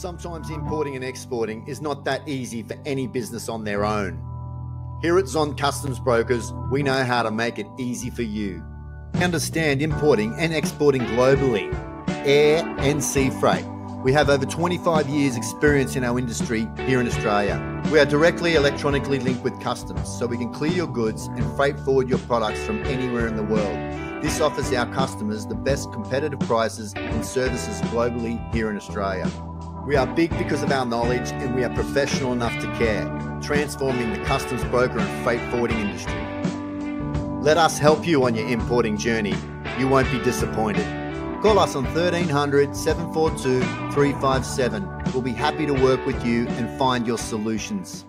Sometimes importing and exporting is not that easy for any business on their own. Here at Zon Customs Brokers, we know how to make it easy for you. We understand importing and exporting globally, air and sea freight. We have over 25 years' experience in our industry here in Australia. We are directly electronically linked with customs, so we can clear your goods and freight forward your products from anywhere in the world. This offers our customers the best competitive prices and services globally here in Australia. We are big because of our knowledge and we are professional enough to care, transforming the customs broker and freight forwarding industry. Let us help you on your importing journey. You won't be disappointed. Call us on 1300 742 357. We'll be happy to work with you and find your solutions.